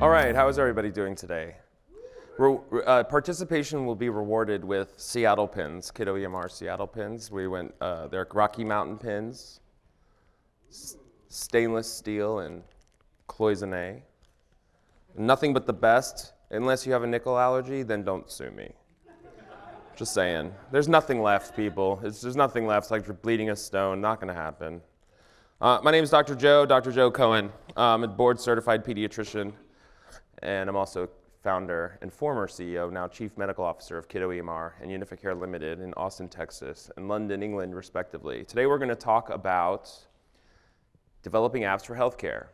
All right, how is everybody doing today? Re- uh, participation will be rewarded with Seattle pins, Kiddo EMR Seattle pins. We went, uh, they're Rocky Mountain pins, stainless steel and cloisonne. Nothing but the best. Unless you have a nickel allergy, then don't sue me. Just saying. There's nothing left, people. It's, there's nothing left. It's like you're bleeding a stone. Not going to happen. Uh, my name is Dr. Joe, Dr. Joe Cohen. I'm a board certified pediatrician, and I'm also founder and former CEO, now Chief Medical Officer of Kiddo EMR and Unificare Limited in Austin, Texas, and London, England, respectively. Today we're going to talk about developing apps for healthcare.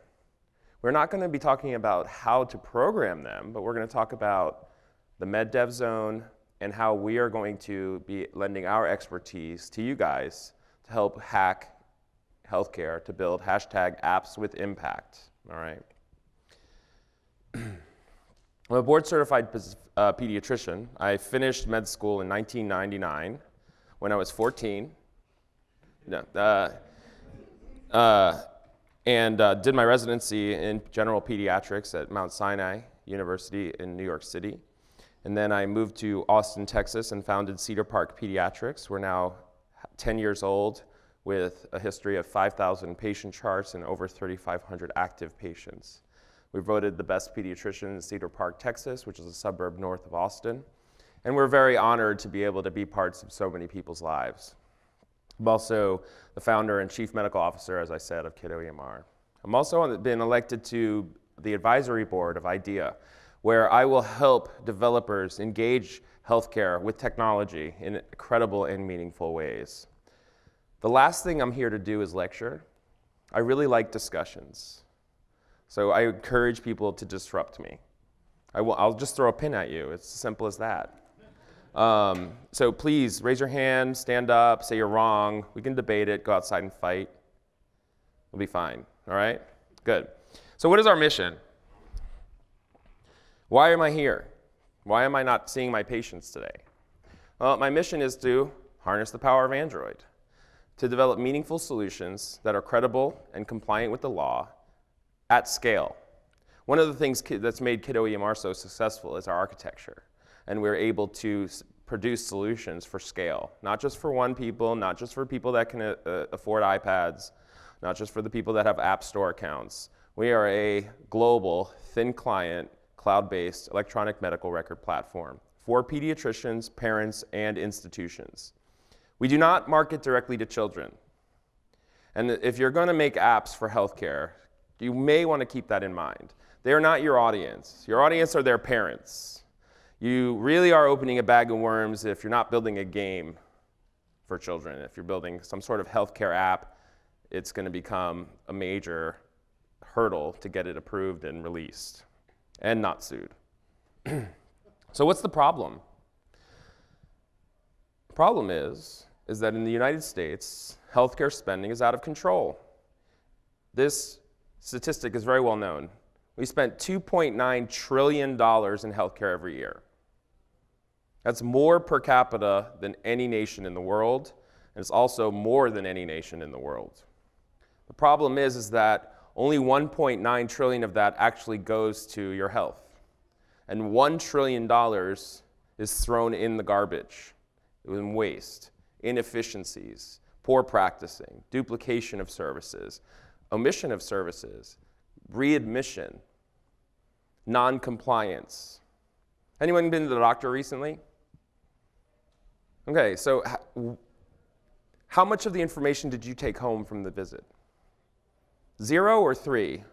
We're not going to be talking about how to program them, but we're going to talk about the MedDev Zone and how we are going to be lending our expertise to you guys to help hack healthcare to build hashtag apps with impact. All right. I'm a board certified uh, pediatrician. I finished med school in 1999 when I was 14. No, uh, uh, and uh, did my residency in general pediatrics at Mount Sinai University in New York City. And then I moved to Austin, Texas, and founded Cedar Park Pediatrics. We're now 10 years old with a history of 5,000 patient charts and over 3,500 active patients. We voted the best pediatrician in Cedar Park, Texas, which is a suburb north of Austin. And we're very honored to be able to be parts of so many people's lives. I'm also the founder and chief medical officer, as I said, of Kiddo EMR. I'm also been elected to the advisory board of IDEA, where I will help developers engage healthcare with technology in credible and meaningful ways. The last thing I'm here to do is lecture. I really like discussions. So I encourage people to disrupt me. I will, I'll just throw a pin at you. It's as simple as that. Um, so please raise your hand, stand up, say you're wrong. We can debate it, go outside and fight. We'll be fine. All right? Good. So, what is our mission? Why am I here? Why am I not seeing my patients today? Well, my mission is to harness the power of Android, to develop meaningful solutions that are credible and compliant with the law at scale. One of the things that's made Kiddo EMR so successful is our architecture, and we're able to produce solutions for scale, not just for one people, not just for people that can uh, uh, afford iPads, not just for the people that have App Store accounts. We are a global, thin client, cloud based electronic medical record platform for pediatricians, parents, and institutions. We do not market directly to children. And if you're going to make apps for healthcare, you may want to keep that in mind. They are not your audience. Your audience are their parents. You really are opening a bag of worms if you're not building a game for children. If you're building some sort of healthcare app, it's going to become a major hurdle to get it approved and released and not sued. so what's the problem? The problem is is that in the United States, healthcare spending is out of control. This statistic is very well known. We spent $2.9 trillion in healthcare every year. That's more per capita than any nation in the world, and it's also more than any nation in the world. The problem is, is that only 1.9 trillion of that actually goes to your health. And $1 trillion is thrown in the garbage, in waste, inefficiencies, poor practicing, duplication of services, omission of services, readmission, non-compliance. Anyone been to the doctor recently? Okay, so how much of the information did you take home from the visit? Zero or three?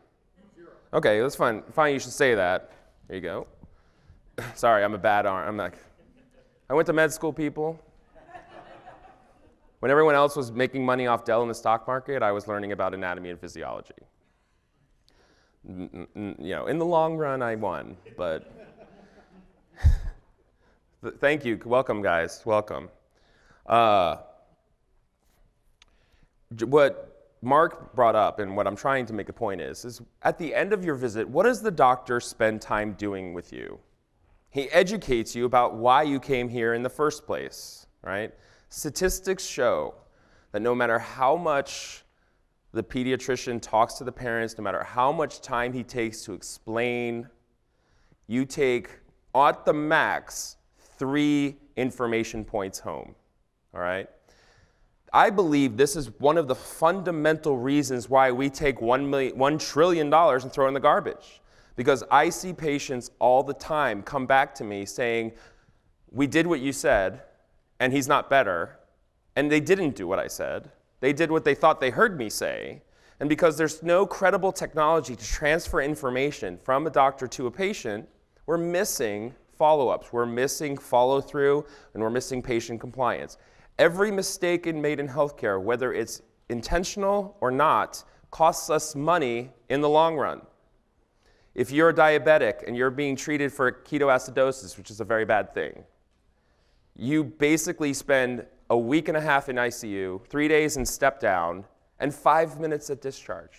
Zero. Okay, that's fine. Fine, you should say that. There you go. Sorry, I'm a bad arm. I'm like, I went to med school, people. When everyone else was making money off Dell in the stock market, I was learning about anatomy and physiology. you know, in the long run, I won, but thank you. Welcome, guys. Welcome. Uh, what Mark brought up, and what I'm trying to make a point is, is at the end of your visit, what does the doctor spend time doing with you? He educates you about why you came here in the first place, right? Statistics show that no matter how much the pediatrician talks to the parents, no matter how much time he takes to explain you take, at the max, three information points home. All right? I believe this is one of the fundamental reasons why we take $1, million, $1 trillion and throw in the garbage. Because I see patients all the time come back to me saying, We did what you said, and he's not better. And they didn't do what I said. They did what they thought they heard me say. And because there's no credible technology to transfer information from a doctor to a patient, we're missing follow ups, we're missing follow through, and we're missing patient compliance. Every mistake made in healthcare, whether it's intentional or not, costs us money in the long run. If you're a diabetic and you're being treated for ketoacidosis, which is a very bad thing, you basically spend a week and a half in ICU, three days in step down, and five minutes at discharge.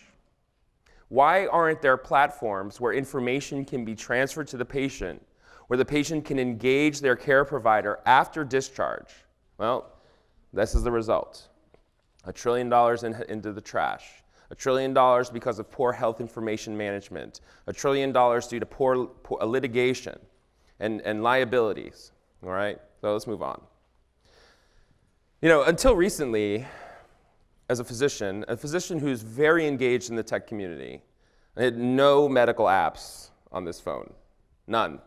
Why aren't there platforms where information can be transferred to the patient, where the patient can engage their care provider after discharge? Well, this is the result a trillion dollars in, into the trash. A trillion dollars because of poor health information management. A trillion dollars due to poor, poor litigation and, and liabilities. All right? So let's move on. You know, until recently, as a physician, a physician who's very engaged in the tech community, I had no medical apps on this phone. None.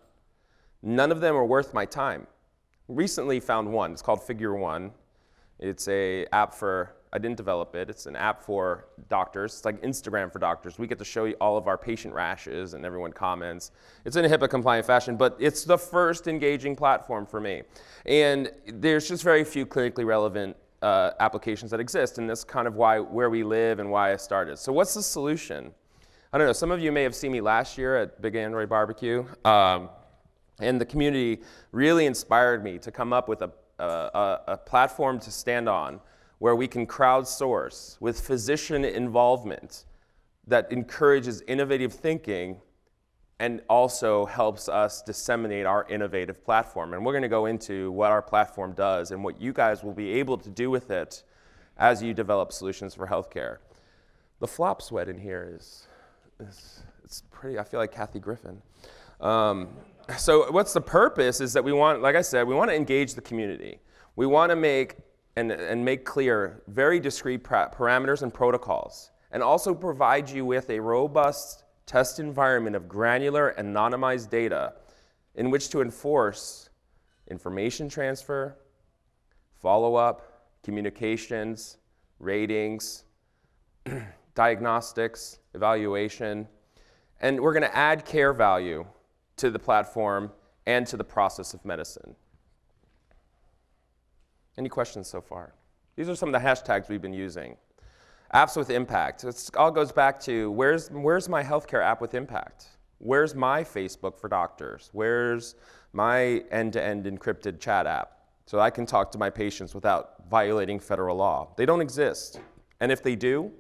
None of them are worth my time. Recently found one. It's called Figure One. It's a app for, I didn't develop it, it's an app for doctors. It's like Instagram for doctors. We get to show you all of our patient rashes and everyone comments. It's in a HIPAA compliant fashion, but it's the first engaging platform for me. And there's just very few clinically relevant uh, applications that exist, and that's kind of why where we live and why I started. So what's the solution? I don't know, some of you may have seen me last year at Big Android Barbecue. Um, and the community really inspired me to come up with a a, a platform to stand on where we can crowdsource with physician involvement that encourages innovative thinking and also helps us disseminate our innovative platform. And we're going to go into what our platform does and what you guys will be able to do with it as you develop solutions for healthcare. The flop sweat in here is, is it's pretty, I feel like Kathy Griffin. Um, so what's the purpose is that we want, like I said, we want to engage the community. We want to make and, and make clear very discrete parameters and protocols, and also provide you with a robust test environment of granular anonymized data in which to enforce information transfer, follow-up, communications, ratings, diagnostics, evaluation, and we're going to add care value to the platform and to the process of medicine. Any questions so far? These are some of the hashtags we've been using. Apps with impact. It all goes back to where's, where's my healthcare app with impact? Where's my Facebook for doctors? Where's my end to end encrypted chat app? So I can talk to my patients without violating federal law. They don't exist. And if they do,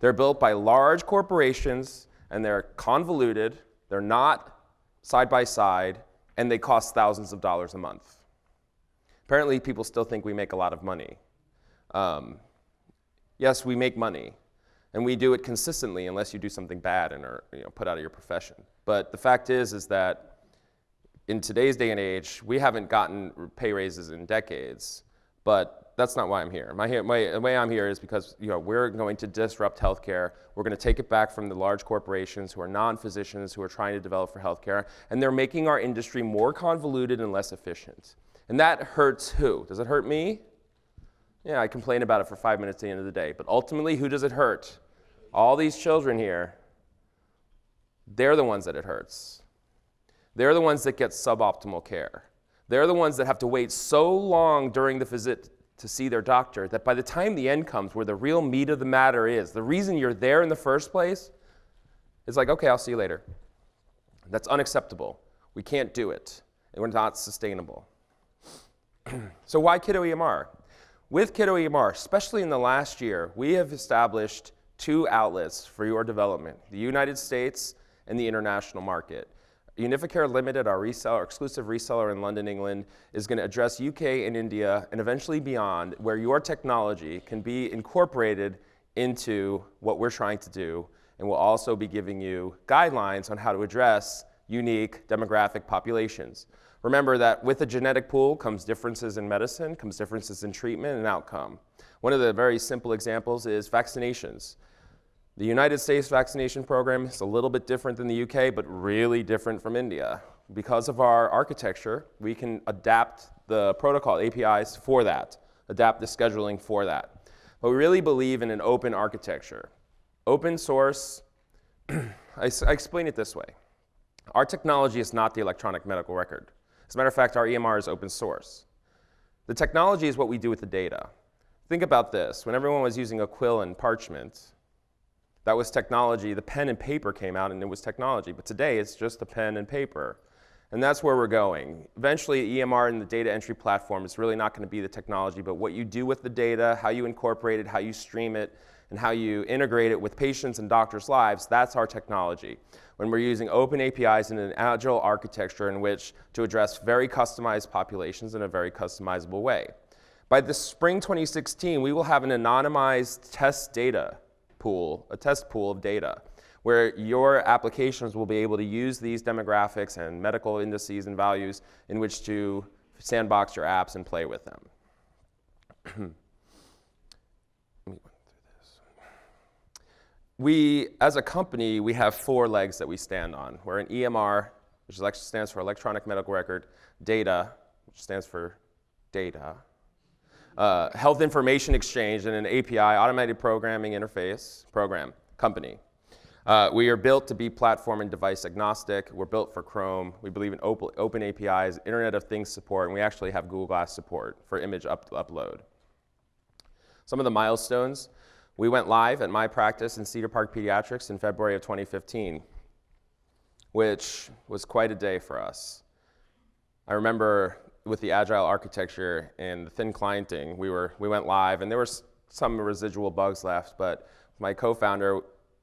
they're built by large corporations and they're convoluted, they're not side by side, and they cost thousands of dollars a month. Apparently, people still think we make a lot of money. Um, yes, we make money, and we do it consistently unless you do something bad and are you know, put out of your profession. But the fact is, is that in today's day and age, we haven't gotten pay raises in decades, but that's not why I'm here. My, my, the way I'm here is because you know, we're going to disrupt healthcare. We're going to take it back from the large corporations who are non-physicians who are trying to develop for healthcare, and they're making our industry more convoluted and less efficient. And that hurts who? Does it hurt me? Yeah, I complain about it for five minutes at the end of the day. But ultimately, who does it hurt? All these children here, they're the ones that it hurts. They're the ones that get suboptimal care. They're the ones that have to wait so long during the visit to see their doctor that by the time the end comes, where the real meat of the matter is, the reason you're there in the first place, is like, okay, I'll see you later. That's unacceptable. We can't do it, and we're not sustainable. so, why Kiddo EMR? With Kiddo EMR, especially in the last year, we have established two outlets for your development the United States and the international market. Unificare Limited, our reseller, exclusive reseller in London, England, is going to address UK and India and eventually beyond, where your technology can be incorporated into what we're trying to do. And we'll also be giving you guidelines on how to address unique demographic populations. Remember that with a genetic pool comes differences in medicine, comes differences in treatment and outcome. One of the very simple examples is vaccinations. The United States vaccination program is a little bit different than the UK, but really different from India. Because of our architecture, we can adapt the protocol APIs for that, adapt the scheduling for that. But we really believe in an open architecture. Open source, I, I explain it this way. Our technology is not the electronic medical record. As a matter of fact, our EMR is open source. The technology is what we do with the data. Think about this. When everyone was using a quill and parchment, that was technology. The pen and paper came out and it was technology. But today it's just a pen and paper. And that's where we're going. Eventually, EMR and the data entry platform is really not going to be the technology, but what you do with the data, how you incorporate it, how you stream it, and how you integrate it with patients and doctors' lives, that's our technology. When we're using open APIs in an agile architecture in which to address very customized populations in a very customizable way. By the spring 2016, we will have an anonymized test data pool, a test pool of data, where your applications will be able to use these demographics and medical indices and values in which to sandbox your apps and play with them. we, as a company, we have four legs that we stand on. We're an EMR, which stands for Electronic Medical Record, data, which stands for data, uh, health information exchange, and an API, automated programming interface program company. Uh, we are built to be platform and device agnostic. We're built for Chrome. We believe in open, open APIs, Internet of Things support, and we actually have Google Glass support for image up upload. Some of the milestones. We went live at my practice in Cedar Park Pediatrics in February of 2015, which was quite a day for us. I remember with the agile architecture and the thin clienting, we, were, we went live, and there were some residual bugs left, but my co-founder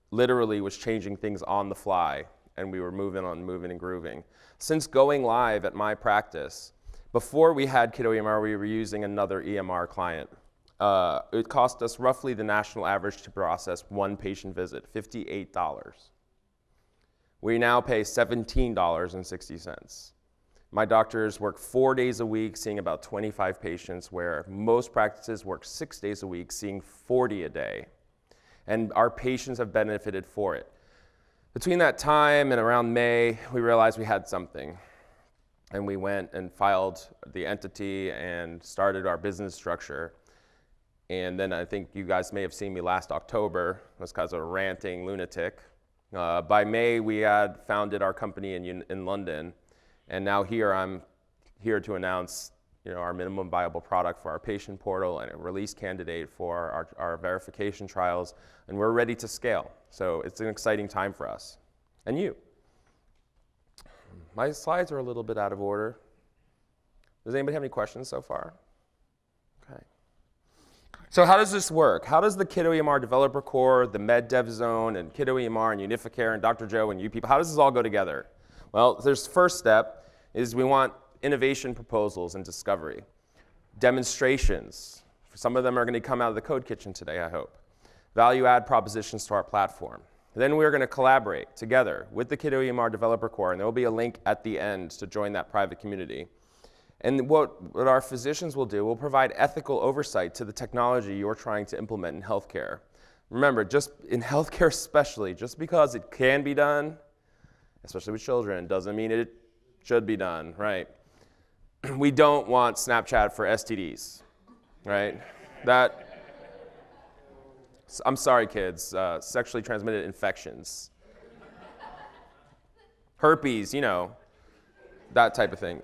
literally was changing things on the fly, and we were moving on, moving and grooving. Since going live at my practice, before we had Kiddo EMR, we were using another EMR client. Uh, it cost us roughly the national average to process one patient visit, $58. We now pay $17.60. My doctors work four days a week, seeing about 25 patients, where most practices work six days a week, seeing 40 a day. And our patients have benefited for it. Between that time and around May, we realized we had something. And we went and filed the entity and started our business structure. And then I think you guys may have seen me last October. That's because of a ranting lunatic. Uh, by May, we had founded our company in, in London and now here I'm here to announce you know, our minimum viable product for our patient portal and a release candidate for our, our verification trials, and we're ready to scale. So it's an exciting time for us. And you. My slides are a little bit out of order. Does anybody have any questions so far? Okay. So how does this work? How does the Kiddo EMR developer core, the Med Dev Zone, and Kiddo EMR and Unificare and Dr. Joe and you people, how does this all go together? Well, there's first step is we want innovation proposals and discovery. Demonstrations. Some of them are going to come out of the code kitchen today, I hope. Value add propositions to our platform. Then we're going to collaborate together with the Kiddo EMR Developer Core, and there will be a link at the end to join that private community. And what, what our physicians will do, will provide ethical oversight to the technology you're trying to implement in healthcare. Remember, just in healthcare especially, just because it can be done especially with children, doesn't mean it should be done, right? We don't want Snapchat for STDs, right? That, I'm sorry, kids, uh, sexually transmitted infections. Herpes, you know, that type of thing.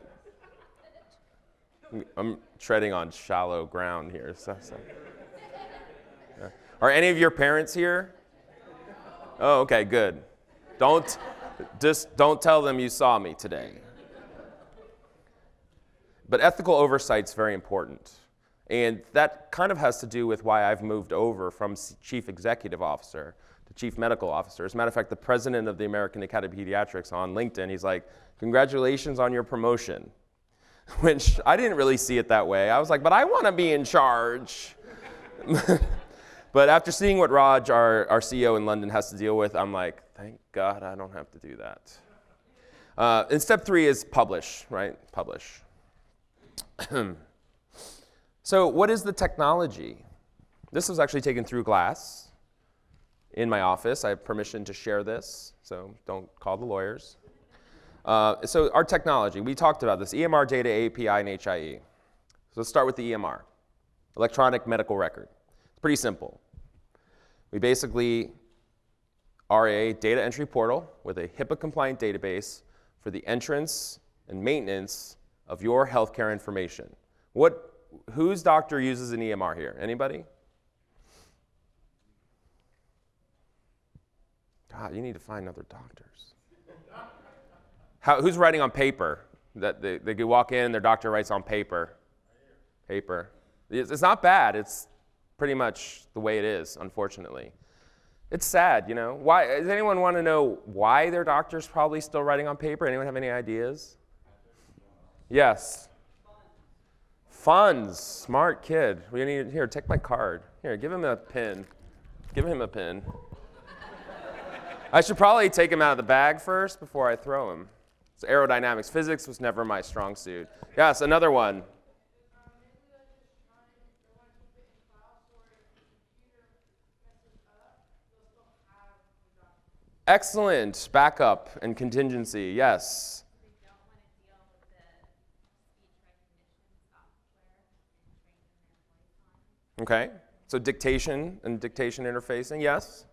I'm treading on shallow ground here. So, so. Yeah. Are any of your parents here? Oh, okay, good. Don't, just don't tell them you saw me today. But ethical oversight is very important. And that kind of has to do with why I've moved over from chief executive officer to chief medical officer. As a matter of fact, the president of the American Academy of Pediatrics on LinkedIn, he's like, Congratulations on your promotion. Which I didn't really see it that way. I was like, But I want to be in charge. but after seeing what Raj, our, our CEO in London, has to deal with, I'm like, Thank God I don't have to do that. Uh, and step three is publish, right? Publish. so, what is the technology? This was actually taken through glass in my office. I have permission to share this, so don't call the lawyers. Uh, so, our technology, we talked about this EMR data API and HIE. So, let's start with the EMR electronic medical record. It's pretty simple. We basically are a data entry portal with a HIPAA compliant database for the entrance and maintenance of your healthcare information. What, whose doctor uses an EMR here? Anybody? God, you need to find other doctors. How, who's writing on paper? That they, they could walk in, their doctor writes on paper. Paper. It's, it's not bad. It's pretty much the way it is, unfortunately. It's sad, you know. Why does anyone want to know why their doctor's probably still writing on paper? Anyone have any ideas? Yes. Funds. Smart kid. We need here, take my card. Here, give him a pin. Give him a pin. I should probably take him out of the bag first before I throw him. It's aerodynamics. Physics was never my strong suit. Yes, another one. Excellent. Backup and contingency. Yes. Okay. So dictation and dictation interfacing. Yes.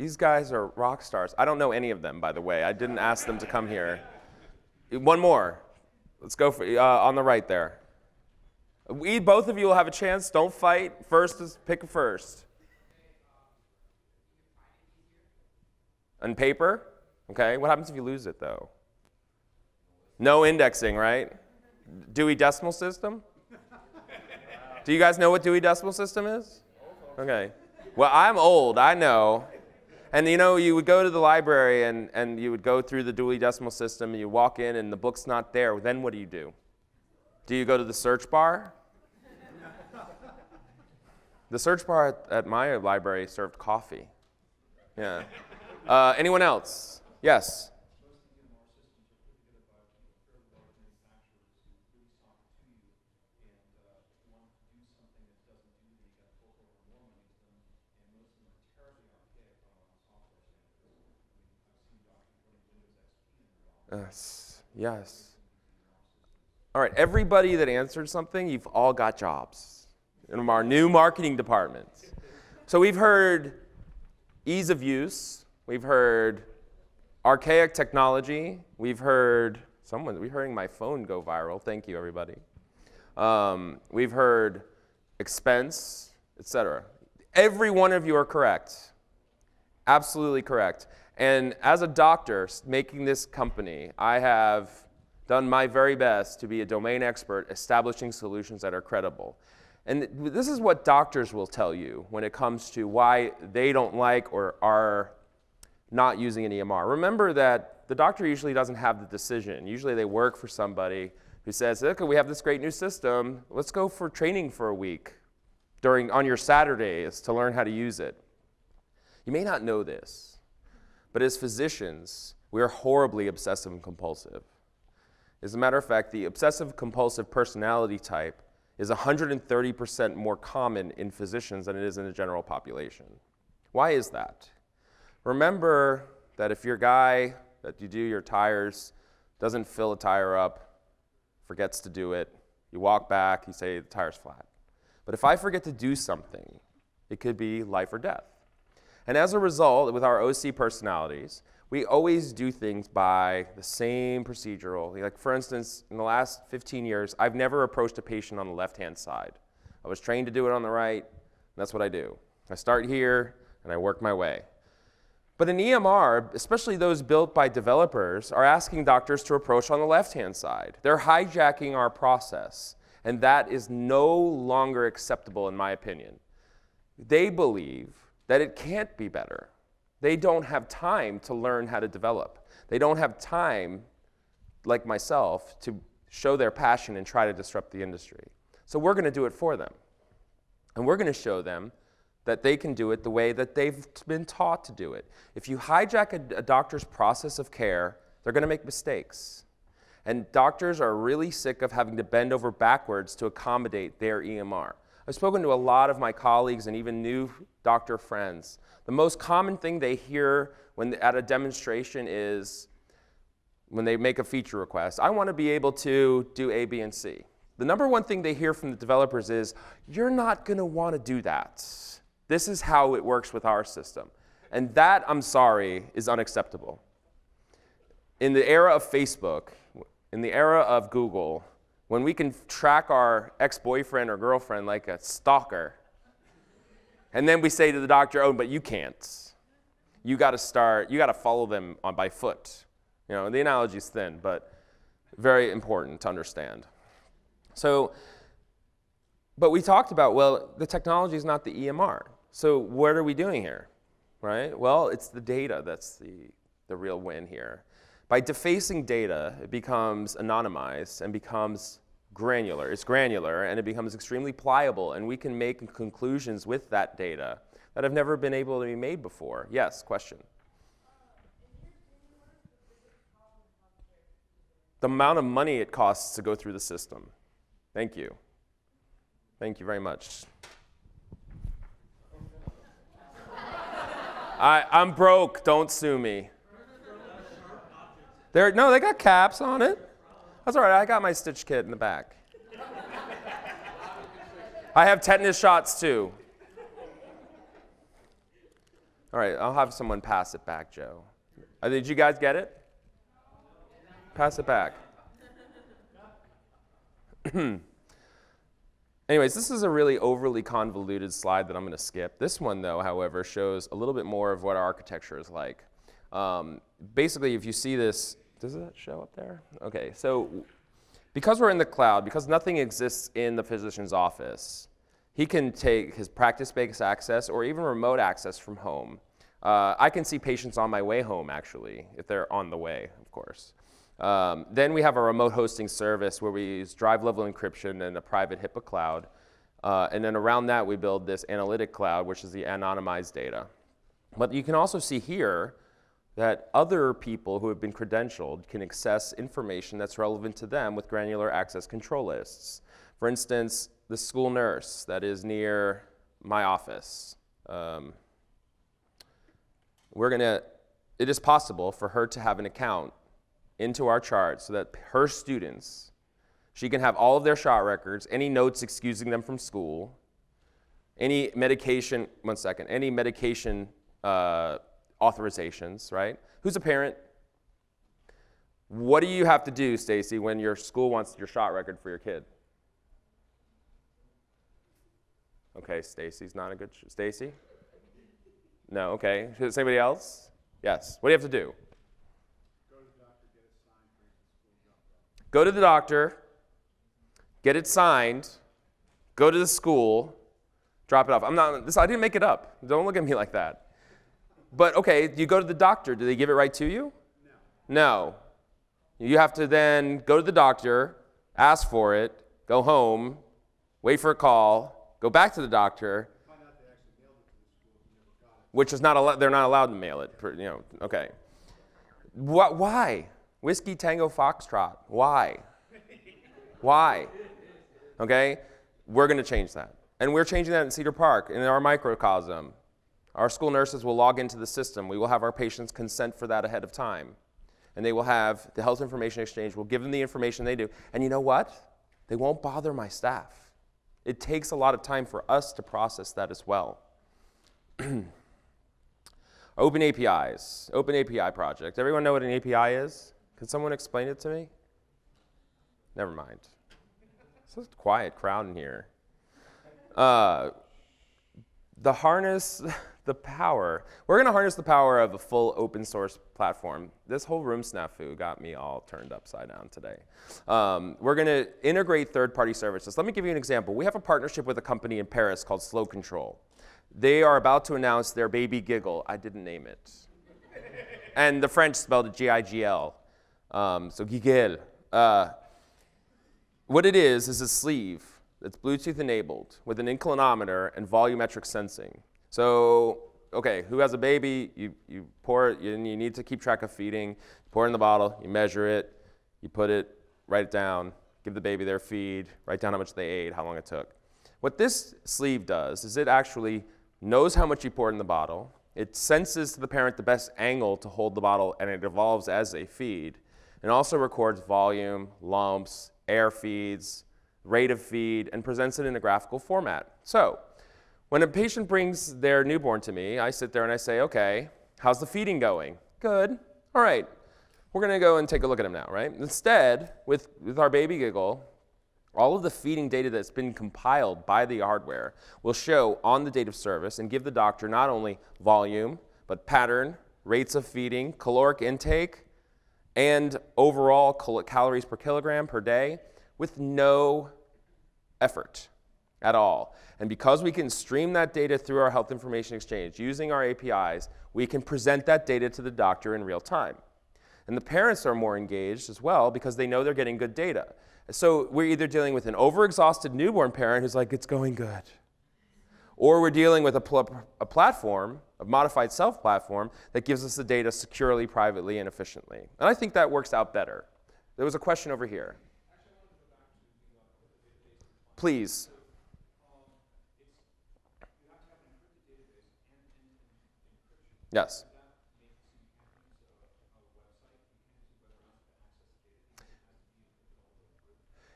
These guys are rock stars. I don't know any of them, by the way. I didn't ask them to come here. One more. Let's go for, uh, on the right there. We, both of you will have a chance. Don't fight. First is pick first. On paper? Okay. What happens if you lose it, though? No indexing, right? Dewey Decimal System? Do you guys know what Dewey Decimal System is? Okay. Well, I'm old, I know. And you know, you would go to the library and, and you would go through the Dewey Decimal System, and you walk in and the book's not there. Then what do you do? Do you go to the search bar? The search bar at, at my library served coffee. Yeah. Uh, anyone else? Yes. Yes. Yes. All right, everybody that answered something, you've all got jobs in our new marketing department. So we've heard ease of use, we've heard archaic technology, we've heard someone, we're hearing my phone go viral. Thank you, everybody. Um, we've heard expense, etc. Every one of you are correct. Absolutely correct. And as a doctor making this company, I have done my very best to be a domain expert establishing solutions that are credible. And this is what doctors will tell you when it comes to why they don't like or are not using an EMR. Remember that the doctor usually doesn't have the decision. Usually they work for somebody who says, okay, we have this great new system. Let's go for training for a week during, on your Saturdays to learn how to use it. You may not know this, but as physicians, we are horribly obsessive and compulsive. As a matter of fact, the obsessive compulsive personality type is 130% more common in physicians than it is in the general population. Why is that? Remember that if your guy that you do your tires doesn't fill a tire up, forgets to do it, you walk back, you say the tire's flat. But if I forget to do something, it could be life or death. And as a result, with our OC personalities, we always do things by the same procedural. Like, for instance, in the last 15 years, I've never approached a patient on the left hand side. I was trained to do it on the right, and that's what I do. I start here and I work my way. But in EMR, especially those built by developers, are asking doctors to approach on the left hand side. They're hijacking our process, and that is no longer acceptable, in my opinion. They believe that it can't be better. They don't have time to learn how to develop. They don't have time, like myself, to show their passion and try to disrupt the industry. So we're going to do it for them. And we're going to show them that they can do it the way that they've been taught to do it. If you hijack a, a doctor's process of care, they're going to make mistakes. And doctors are really sick of having to bend over backwards to accommodate their EMR. I've spoken to a lot of my colleagues and even new doctor friends. The most common thing they hear when at a demonstration is when they make a feature request, I want to be able to do A, B, and C. The number one thing they hear from the developers is, you're not going to want to do that. This is how it works with our system. And that, I'm sorry, is unacceptable. In the era of Facebook, in the era of Google, when we can track our ex boyfriend or girlfriend like a stalker, and then we say to the doctor, oh, but you can't. You got to start, you got to follow them on by foot. You know, the analogy is thin, but very important to understand. So, but we talked about, well, the technology is not the EMR. So what are we doing here, right? Well, it's the data that's the, the real win here. By defacing data, it becomes anonymized and becomes granular. It's granular and it becomes extremely pliable, and we can make conclusions with that data that have never been able to be made before. Yes, question. The amount of money it costs to go through the system. Thank you. Thank you very much. I, I'm broke, don't sue me. There, no, they got caps on it. That's all right. I got my stitch kit in the back. I have tetanus shots too. All right, I'll have someone pass it back, Joe. Uh, did you guys get it? Pass it back. Anyways, this is a really overly convoluted slide that I'm going to skip. This one, though, however, shows a little bit more of what our architecture is like. Um, basically, if you see this does that show up there? Okay, so because we're in the cloud, because nothing exists in the physician's office, he can take his practice-based access or even remote access from home. Uh, I can see patients on my way home, actually, if they're on the way, of course. Um, then we have a remote hosting service where we use drive-level encryption and a private HIPAA cloud. Uh, and then around that, we build this analytic cloud, which is the anonymized data. But you can also see here that other people who have been credentialed can access information that's relevant to them with granular access control lists. For instance, the school nurse that is near my office. Um, we're to, it is possible for her to have an account into our chart so that her students, she can have all of their shot records, any notes excusing them from school, any medication, one second, any medication uh, authorizations, right? Who's a parent? What do you have to do, Stacy, when your school wants your shot record for your kid? Okay, Stacy's not a good. Stacy? No. Okay. Is anybody else? Yes. What do you have to do? Go to the doctor, get it signed, go to the school, drop it off. I'm not. This. I didn't make it up. Don't look at me like that. But okay, you go to the doctor. Do they give it right to you? No. no. You have to then go to the doctor, ask for it, go home, wait for a call, go back to the doctor, which is not allowed, they're not allowed to mail it. You know, okay. Why? Whiskey Tango Foxtrot. Why? Why? Okay? We're going to change that. And we're changing that in Cedar Park, in our microcosm. Our school nurses will log into the system. We will have our patients consent for that ahead of time. And they will have the health information exchange. We'll give them the information they do. And you know what? They won't bother my staff. It takes a lot of time for us to process that as well. Open APIs, Open API project. Everyone know what an API is? Can someone explain it to me? Never mind. It's a quiet crowd in here. Uh, the harness the power. We're going to harness the power of a full open source platform. This whole room snafu got me all turned upside down today. Um, we're going to integrate third party services. Let me give you an example. We have a partnership with a company in Paris called Slow Control. They are about to announce their baby giggle. I didn't name it. and the French spelled it G I G L. Um, so giggle. Uh, what it is is a sleeve that's Bluetooth enabled with an inclinometer and volumetric sensing. So, okay, who has a baby? You, you pour it, you, you need to keep track of feeding. You Pour it in the bottle, you measure it, you put it, write it down, give the baby their feed, write down how much they ate, how long it took. What this sleeve does is it actually knows how much you poured in the bottle, it senses to the parent the best angle to hold the bottle, and it evolves as they feed. And also records volume, lumps, air feeds, rate of feed, and presents it in a graphical format. So, when a patient brings their newborn to me, I sit there and I say, okay, how's the feeding going? Good. All right, we're going to go and take a look at him now, right? Instead, with, with our baby giggle, all of the feeding data that's been compiled by the hardware will show on the date of service and give the doctor not only volume, but pattern, rates of feeding, caloric intake, and overall calories per kilogram per day with no effort at all. And because we can stream that data through our health information exchange using our APIs, we can present that data to the doctor in real time. And the parents are more engaged as well because they know they're getting good data. So we're either dealing with an overexhausted newborn parent who's like, it's going good. Or we're dealing with a, pl a platform, a modified self platform, that gives us the data securely, privately, and efficiently. And I think that works out better. There was a question over here. Please. Yes.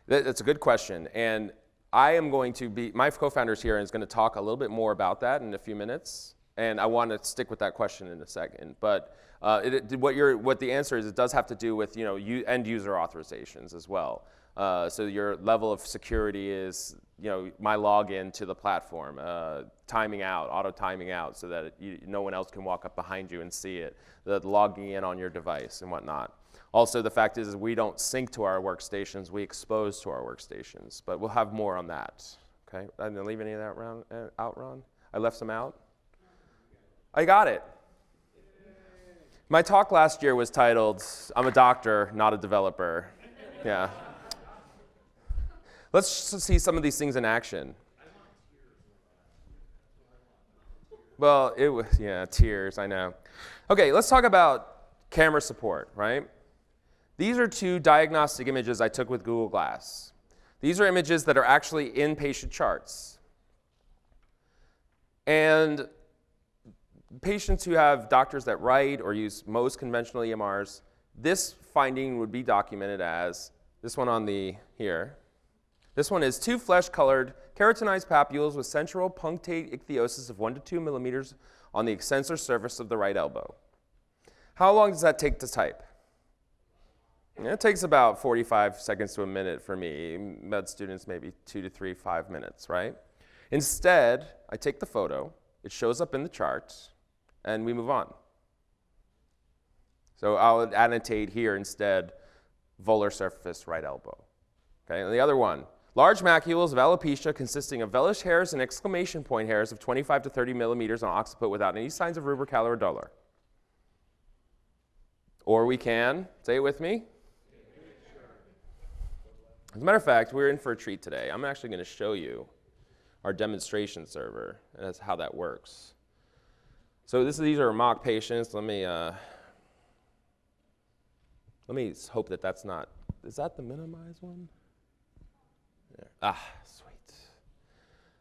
That's a good question. And I am going to be, my co-founder's here and is going to talk a little bit more about that in a few minutes. And I want to stick with that question in a second. But uh, it, what, what the answer is, it does have to do with you know, end user authorizations as well. Uh, so your level of security is you know, my login to the platform, uh, timing out, auto timing out so that you, no one else can walk up behind you and see it, the logging in on your device and whatnot. Also, the fact is, is we don't sync to our workstations, we expose to our workstations. But we'll have more on that. Okay, I didn't leave any of that round, uh, out, Ron? I left some out? I got it. My talk last year was titled, I'm a doctor, not a developer. Yeah. Let's see some of these things in action. Well, it was, yeah, tears, I know. Okay, let's talk about camera support, right? These are two diagnostic images I took with Google Glass. These are images that are actually in patient charts. And patients who have doctors that write or use most conventional EMRs, this finding would be documented as this one on the here. This one is two flesh-colored keratinized papules with central punctate ichthyosis of one to two millimeters on the extensor surface of the right elbow. How long does that take to type? It takes about 45 seconds to a minute for me. Med students, maybe two to three, five minutes, right? Instead, I take the photo, it shows up in the chart, and we move on. So I'll annotate here instead, volar surface right elbow. Okay, and the other one, large macules of alopecia consisting of vellus hairs and exclamation point hairs of 25 to 30 millimeters on occiput without any signs of rubricale or dolor. Or we can, say it with me, as a matter of fact, we're in for a treat today. I'm actually going to show you our demonstration server and that's how that works. So this, these are mock patients. Let me, uh, let me hope that that's not, is that the minimize one? There. Ah, sweet.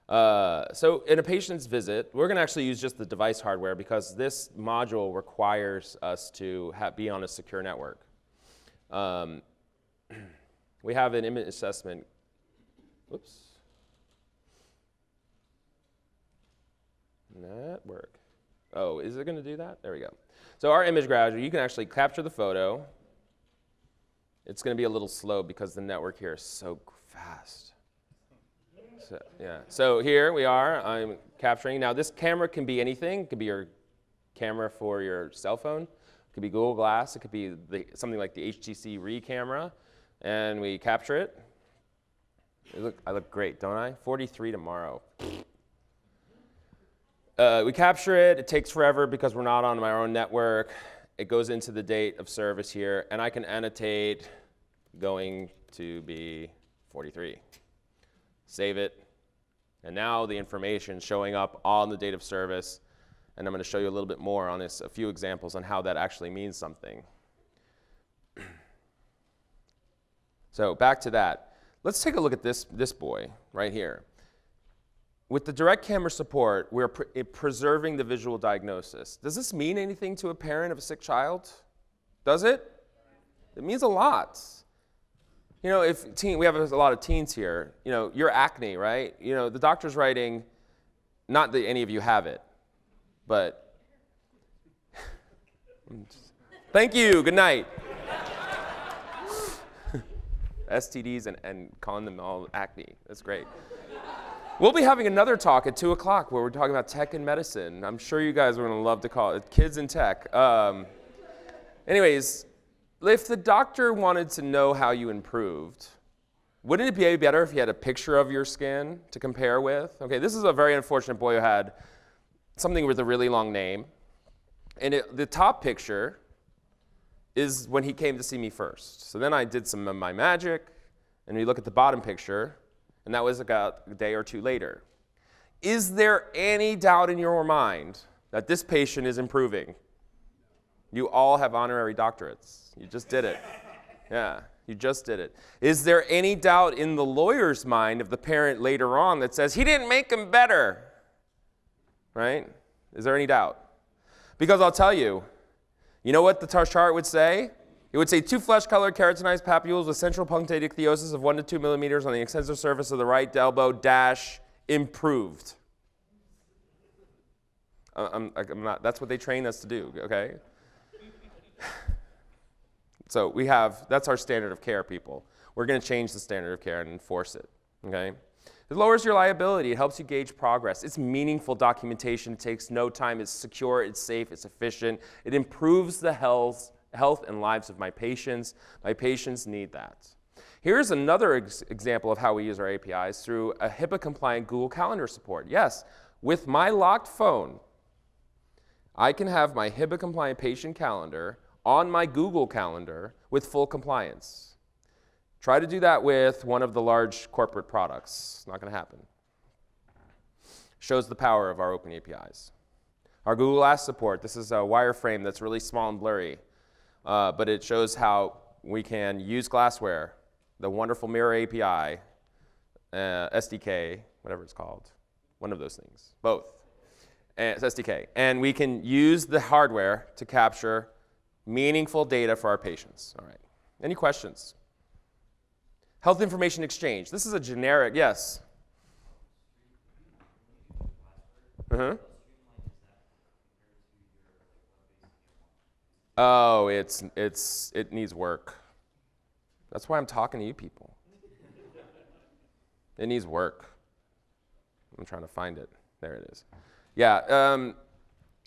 Uh, so in a patient's visit, we're going to actually use just the device hardware because this module requires us to be on a secure network. Um, we have an image assessment. Whoops. Network. Oh, is it going to do that? There we go. So our image grabber, you can actually capture the photo. It's going to be a little slow because the network here is so fast. So, yeah. So here we are. I'm capturing. Now this camera can be anything. It could be your camera for your cell phone. It could be Google Glass. It could be the, something like the HTC Re camera and we capture it. Look, I look great, don't I? 43 tomorrow. Uh, we capture it. It takes forever because we're not on my own network. It goes into the date of service here, and I can annotate going to be 43. Save it, And now the information showing up on the date of service. And I'm going to show you a little bit more on this, a few examples on how that actually means something. so back to that. Let's take a look at this, this boy right here. With the direct camera support, we're pre eh, preserving the visual diagnosis. Does this mean anything to a parent of a sick child? Does it? It means a lot. You know, if teen, we have a lot of teens here, you know, your acne, right? You know, the doctor's writing, not that any of you have it, but thank you, good night. STDs and, and calling them all acne. That's great. We'll be having another talk at 2 o'clock where we're talking about tech and medicine. I'm sure you guys are going to love to call it Kids in Tech. Um, anyways, if the doctor wanted to know how you improved, wouldn't it be better if he had a picture of your skin to compare with? Okay, this is a very unfortunate boy who had something with a really long name. And it, the top picture is when he came to see me first. So then I did some of my magic, and we look at the bottom picture, and that was about a day or two later. Is there any doubt in your mind that this patient is improving? You all have honorary doctorates. You just did it. Yeah, you just did it. Is there any doubt in the lawyer's mind of the parent later on that says, he didn't make him better? Right? Is there any doubt? Because I'll tell you, you know what the chart would say? It would say two flesh-colored keratinized papules with central punctate ichthyosis of one to two millimeters on the extensor surface of the right elbow dash improved. I'm, I'm not, that's what they train us to do, okay? So we have, that's our standard of care, people. We're going to change the standard of care and enforce it, okay? It lowers your liability. It helps you gauge progress. It's meaningful documentation. It takes no time. It's secure. It's safe. It's efficient. It improves the health, health and lives of my patients. My patients need that. Here's another ex example of how we use our APIs through a HIPAA-compliant Google Calendar support. Yes, with my locked phone, I can have my HIPAA-compliant patient calendar on my Google Calendar with full compliance. Try to do that with one of the large corporate products. It's not going to happen. Shows the power of our open APIs. Our Google Glass support, this is a wireframe that's really small and blurry, uh, but it shows how we can use Glassware, the wonderful Mirror API, uh, SDK, whatever it's called, one of those things, both. And it's SDK. And we can use the hardware to capture meaningful data for our patients. All right. Any questions? Health information exchange. This is a generic, yes. Uh-huh. Oh, it's, it's, it needs work. That's why I'm talking to you people. It needs work. I'm trying to find it. There it is. Yeah, um,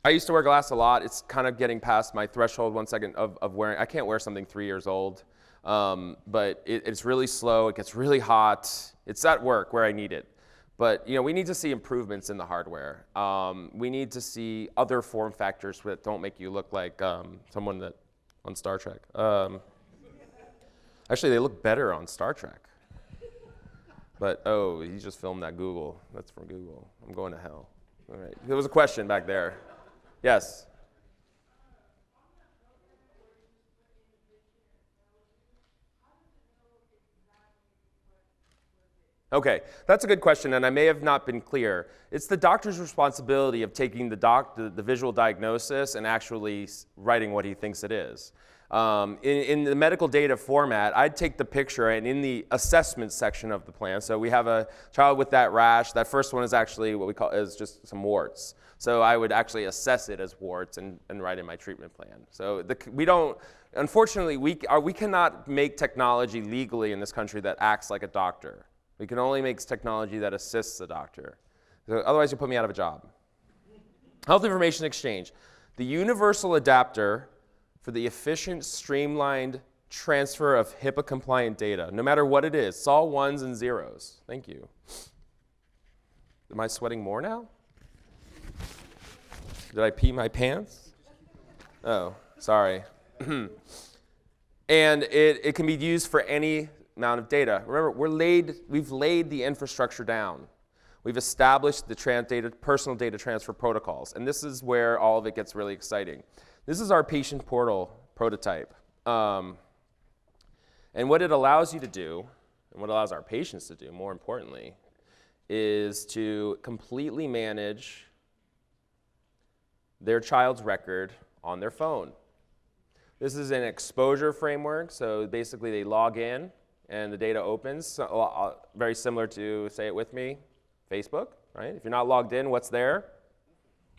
I used to wear glass a lot. It's kind of getting past my threshold one second of, of wearing. I can't wear something three years old. Um, but it, it's really slow. It gets really hot. It's at work where I need it. But you know, we need to see improvements in the hardware. Um, we need to see other form factors that don't make you look like um, someone that on Star Trek. Um, actually, they look better on Star Trek. But oh, he just filmed that Google. That's from Google. I'm going to hell. All right. There was a question back there. Yes. Okay, that's a good question, and I may have not been clear. It's the doctor's responsibility of taking the, doc, the, the visual diagnosis and actually writing what he thinks it is. Um, in, in, the medical data format, I'd take the picture and in the assessment section of the plan, so we have a child with that rash, that first one is actually what we call is just some warts. So I would actually assess it as warts and, and write in my treatment plan. So the, we don't, unfortunately, we, are, uh, we cannot make technology legally in this country that acts like a doctor. We can only make technology that assists the doctor. So otherwise, you put me out of a job. Health information exchange. The universal adapter for the efficient, streamlined transfer of HIPAA compliant data, no matter what it is. It's all ones and zeros. Thank you. Am I sweating more now? Did I pee my pants? Oh, sorry. and it, it can be used for any amount of data. Remember, we're laid, we've laid the infrastructure down. We've established the data, personal data transfer protocols, and this is where all of it gets really exciting. This is our patient portal prototype. Um, and what it allows you to do, and what allows our patients to do, more importantly, is to completely manage their child's record on their phone. This is an exposure framework, so basically they log in and the data opens, so, uh, very similar to, say it with me, Facebook, right? If you're not logged in, what's there?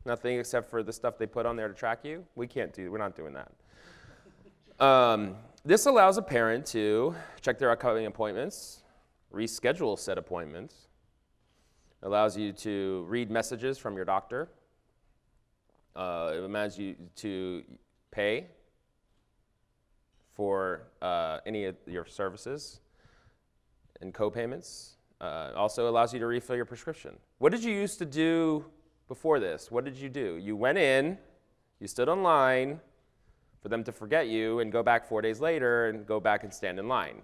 Nothing except for the stuff they put on there to track you. We can't do, we're not doing that. Um, this allows a parent to check their upcoming appointments, reschedule said appointments. Allows you to read messages from your doctor. Uh, it allows you to pay for uh, any of your services and co-payments. Uh, also allows you to refill your prescription. What did you used to do before this? What did you do? You went in, you stood in line for them to forget you and go back four days later and go back and stand in line.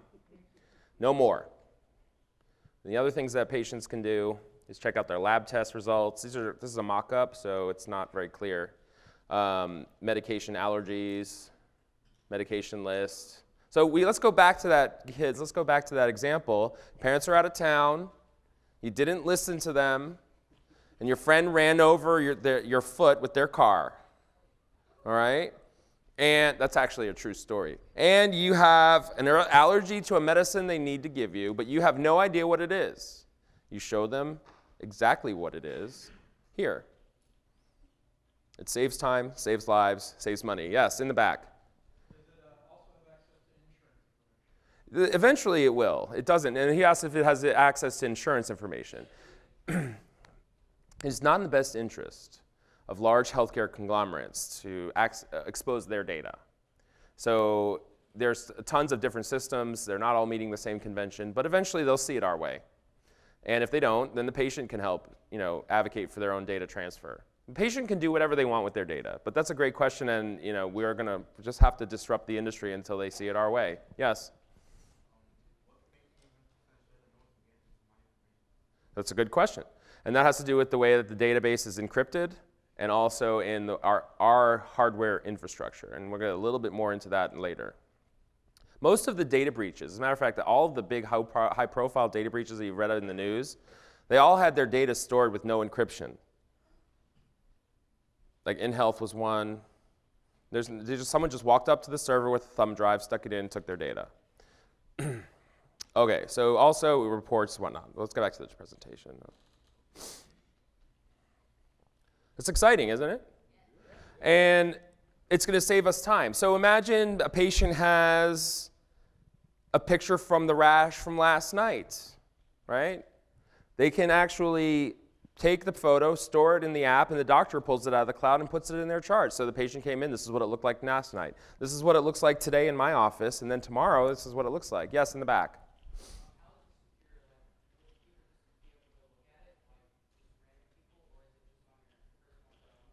No more. And the other things that patients can do is check out their lab test results. These are, this is a mock-up, so it's not very clear. Um, medication allergies, medication list, so we, let's go back to that, kids, let's go back to that example. Parents are out of town, you didn't listen to them, and your friend ran over your, their, your foot with their car. All right? And that's actually a true story. And you have an allergy to a medicine they need to give you, but you have no idea what it is. You show them exactly what it is here. It saves time, saves lives, saves money. Yes, in the back. Eventually it will. It doesn't. And he asks if it has access to insurance information. it's not in the best interest of large healthcare conglomerates to uh, expose their data. So there's tons of different systems. They're not all meeting the same convention, but eventually they'll see it our way. And if they don't, then the patient can help you know, advocate for their own data transfer. The patient can do whatever they want with their data, but that's a great question, and you know, we're going to just have to disrupt the industry until they see it our way. Yes? That's a good question. And that has to do with the way that the database is encrypted and also in the, our, our hardware infrastructure. And we'll get a little bit more into that later. Most of the data breaches, as a matter of fact, all of the big high profile data breaches that you've read in the news, they all had their data stored with no encryption. Like Anthem was one. There's, just, someone just walked up to the server with a thumb drive, stuck it in, took their data. Okay, so also reports, whatnot. Let's go back to the presentation. It's exciting, isn't it? And it's going to save us time. So imagine a patient has a picture from the rash from last night, right? They can actually take the photo, store it in the app, and the doctor pulls it out of the cloud and puts it in their chart. So the patient came in, this is what it looked like last night. This is what it looks like today in my office, and then tomorrow, this is what it looks like. Yes, in the back.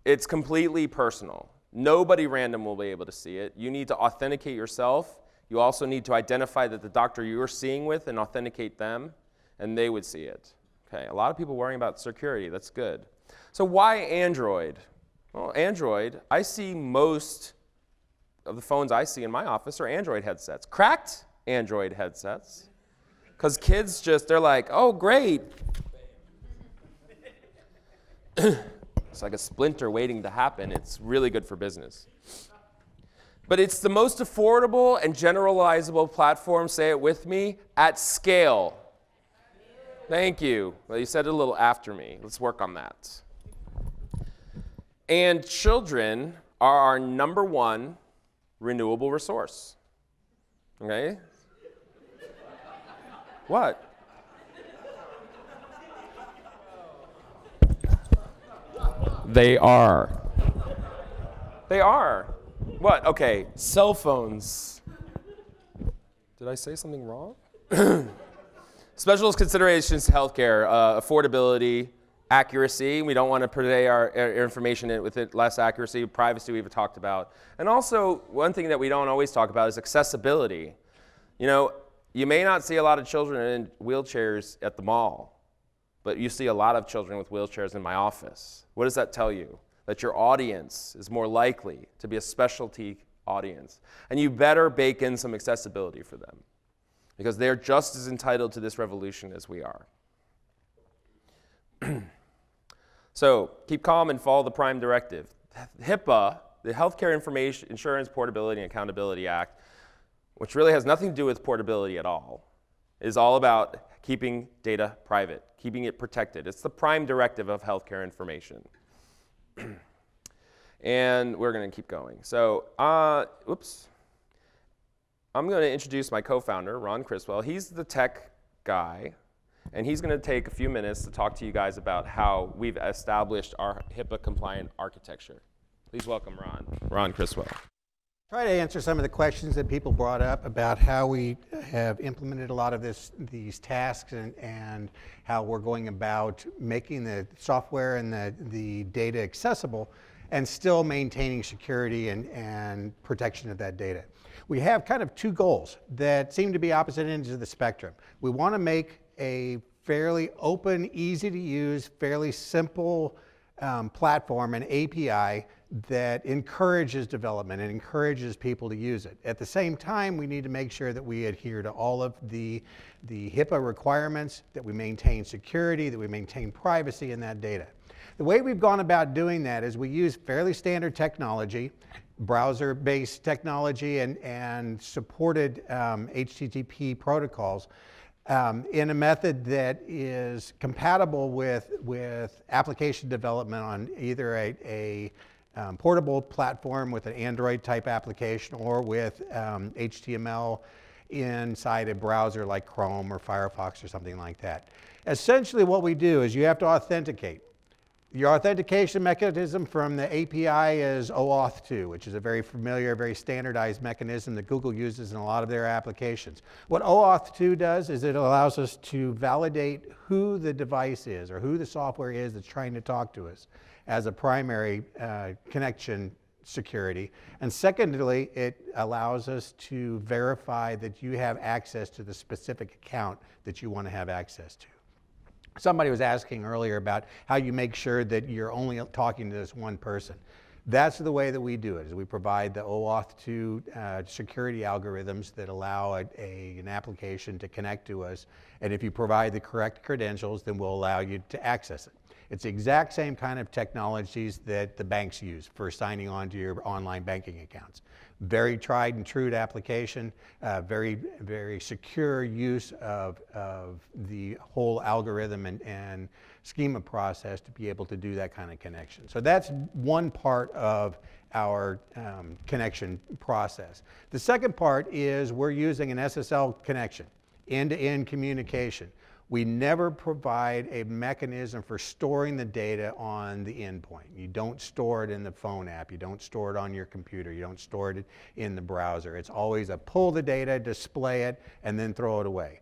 It's completely personal. Nobody random will be able to see it. You need to authenticate yourself. You also need to identify that the doctor you're seeing with and authenticate them, and they would see it. Okay, a lot of people worrying about security. That's good. So why Android? Well, Android, I see most of the phones I see in my office are Android headsets, cracked Android headsets. Because kids just, they're like, oh, great. It's like a splinter waiting to happen. It's really good for business. But it's the most affordable and generalizable platform, say it with me, at scale. Thank you. Well, you said it a little after me. Let's work on that. And children are our number one renewable resource. Okay? What? They are. They are. What? Okay, cell phones. Did I say something wrong? Special considerations to healthcare, uh, affordability, accuracy. We don't want to portray our, our information with it less accuracy, privacy we've talked about. And also, one thing that we don't always talk about is accessibility. You know, you may not see a lot of children in wheelchairs at the mall, but you see a lot of children with wheelchairs in my office. What does that tell you? That your audience is more likely to be a specialty audience. And you better bake in some accessibility for them because they're just as entitled to this revolution as we are. so keep calm and follow the prime directive. HIPAA, the Healthcare Information Insurance Portability and Accountability Act, which really has nothing to do with portability at all, is all about keeping data private, keeping it protected. It's the prime directive of healthcare information. and we're going to keep going. So, uh, oops. I'm going to introduce my co-founder, Ron Criswell. He's the tech guy, and he's going to take a few minutes to talk to you guys about how we've established our HIPAA-compliant architecture. Please welcome Ron. Ron Criswell. Try to answer some of the questions that people brought up about how we have implemented a lot of this, these tasks and, and how we're going about making the software and the, the data accessible and still maintaining security and, and protection of that data. We have kind of two goals that seem to be opposite ends of the spectrum. We want to make a fairly open, easy to use, fairly simple um, platform and API that encourages development and encourages people to use it. At the same time, we need to make sure that we adhere to all of the, the HIPAA requirements, that we maintain security, that we maintain privacy in that data. The way we've gone about doing that is we use fairly standard technology, browser-based technology and, and supported um, HTTP protocols um, in a method that is compatible with, with application development on either a, a um, portable platform with an Android type application or with um, HTML inside a browser like Chrome or Firefox or something like that. Essentially what we do is you have to authenticate. Your authentication mechanism from the API is OAuth 2, which is a very familiar, very standardized mechanism that Google uses in a lot of their applications. What OAuth 2 does is it allows us to validate who the device is or who the software is that's trying to talk to us as a primary uh, connection security. And secondly, it allows us to verify that you have access to the specific account that you want to have access to. Somebody was asking earlier about how you make sure that you're only talking to this one person. That's the way that we do it, is we provide the OAuth 2 uh, security algorithms that allow a, a, an application to connect to us. And if you provide the correct credentials, then we'll allow you to access it. It's the exact same kind of technologies that the banks use for signing on to your online banking accounts. Very tried and true application, uh, very, very secure use of, of the whole algorithm and, and schema process to be able to do that kind of connection. So that's one part of our um, connection process. The second part is we're using an SSL connection, end-to-end -end communication. We never provide a mechanism for storing the data on the endpoint. You don't store it in the phone app. You don't store it on your computer. You don't store it in the browser. It's always a pull the data, display it, and then throw it away.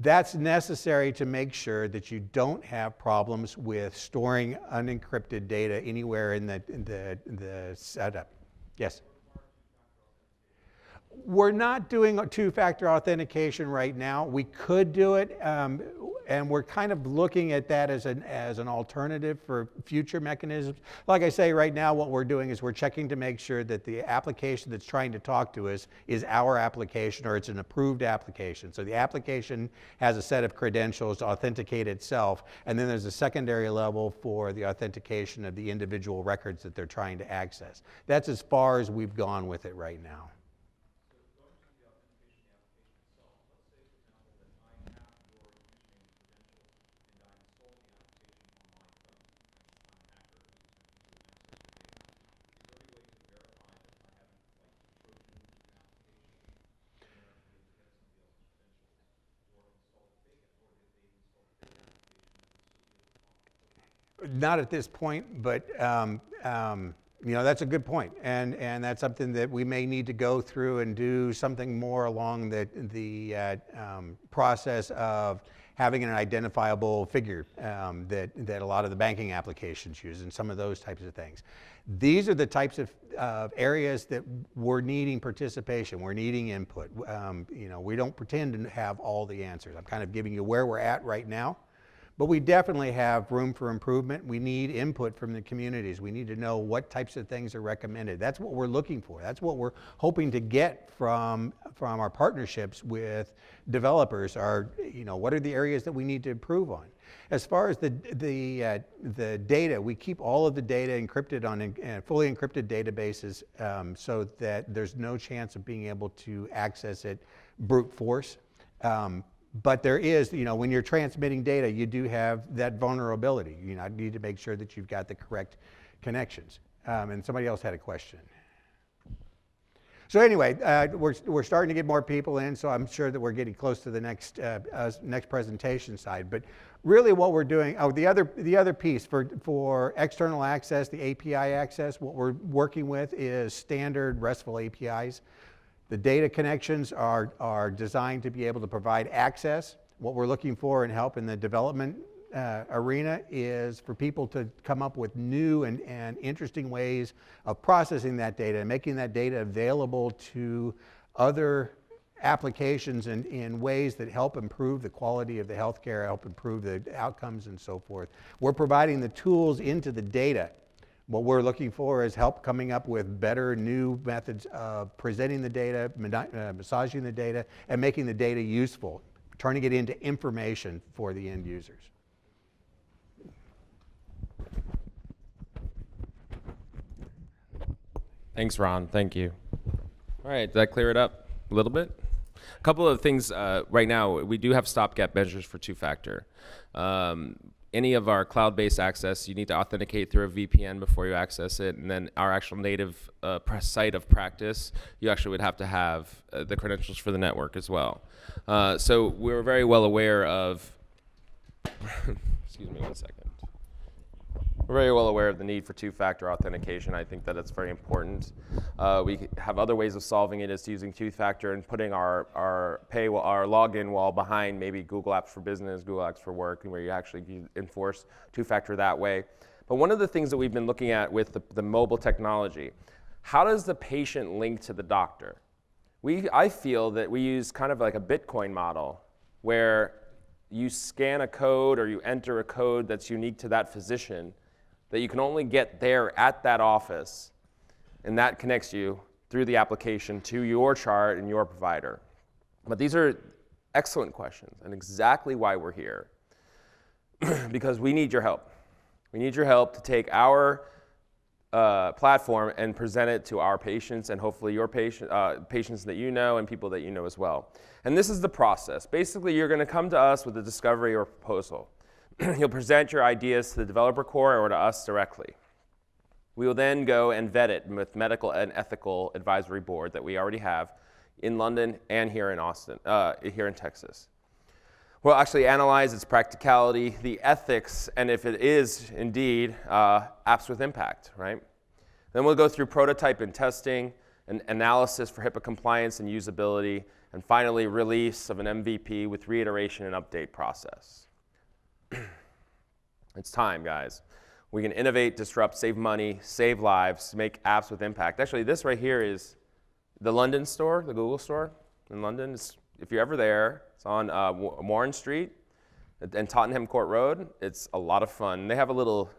That's necessary to make sure that you don't have problems with storing unencrypted data anywhere in the, in the, the setup. Yes? We're not doing two-factor authentication right now. We could do it, um, and we're kind of looking at that as an, as an alternative for future mechanisms. Like I say, right now what we're doing is we're checking to make sure that the application that's trying to talk to us is our application or it's an approved application. So the application has a set of credentials to authenticate itself, and then there's a secondary level for the authentication of the individual records that they're trying to access. That's as far as we've gone with it right now. Not at this point, but um, um, you know that's a good point, and and that's something that we may need to go through and do something more along the the uh, um, process of having an identifiable figure um, that that a lot of the banking applications use, and some of those types of things. These are the types of uh, areas that we're needing participation, we're needing input. Um, you know, we don't pretend to have all the answers. I'm kind of giving you where we're at right now But we definitely have room for improvement. We need input from the communities. We need to know what types of things are recommended. That's what we're looking for. That's what we're hoping to get from, from our partnerships with developers are, you know, what are the areas that we need to improve on? As far as the, the, uh, the data, we keep all of the data encrypted on uh, fully encrypted databases um, so that there's no chance of being able to access it brute force. Um, but there is, you know, when you're transmitting data, you do have that vulnerability. You know, need to make sure that you've got the correct connections. Um, and somebody else had a question. So anyway, uh, we're, we're starting to get more people in, so I'm sure that we're getting close to the next, uh, uh, next presentation side. But really what we're doing, oh, the other, the other piece for, for external access, the API access, what we're working with is standard RESTful APIs. The data connections are, are designed to be able to provide access. What we're looking for and help in the development uh, arena is for people to come up with new and, and interesting ways of processing that data and making that data available to other applications in, in ways that help improve the quality of the healthcare, help improve the outcomes and so forth. We're providing the tools into the data what we're looking for is help coming up with better new methods of presenting the data, uh, massaging the data, and making the data useful, turning it into information for the end users. Thanks, Ron. Thank you. All right, did that clear it up a little bit? A couple of things uh, right now, we do have stopgap measures for two-factor. Um, any of our cloud-based access, you need to authenticate through a VPN before you access it, and then our actual native uh, site of practice, you actually would have to have uh, the credentials for the network as well. Uh, so we're very well aware of. excuse me one second. We're very well aware of the need for two-factor authentication. I think that it's very important. Uh, we have other ways of solving it is using two-factor and putting our, our pay our login wall behind maybe Google Apps for Business, Google Apps for Work, where you actually enforce two-factor that way. But one of the things that we've been looking at with the, the mobile technology, how does the patient link to the doctor? We, I feel that we use kind of like a Bitcoin model where you scan a code or you enter a code that's unique to that physician that you can only get there at that office, and that connects you through the application to your chart and your provider. But these are excellent questions and exactly why we're here. because we need your help. We need your help to take our uh, platform and present it to our patients and hopefully your patient, uh, patients that you know and people that you know as well. And this is the process. Basically, you're going to come to us with a discovery or proposal. You'll present your ideas to the developer core or to us directly. We will then go and vet it with medical and ethical advisory board that we already have in London and here in Austin, uh, here in Texas. We'll actually analyze its practicality, the ethics, and if it is indeed uh, apps with impact, right? Then we'll go through prototype and testing, and analysis for HIPAA compliance and usability, and finally release of an MVP with reiteration and update process. it's time, guys. We can innovate, disrupt, save money, save lives, make apps with impact. Actually, this right here is the London store, the Google store in London. It's, if you're ever there, it's on uh, Warren Street and Tottenham Court Road. It's a lot of fun. They have a little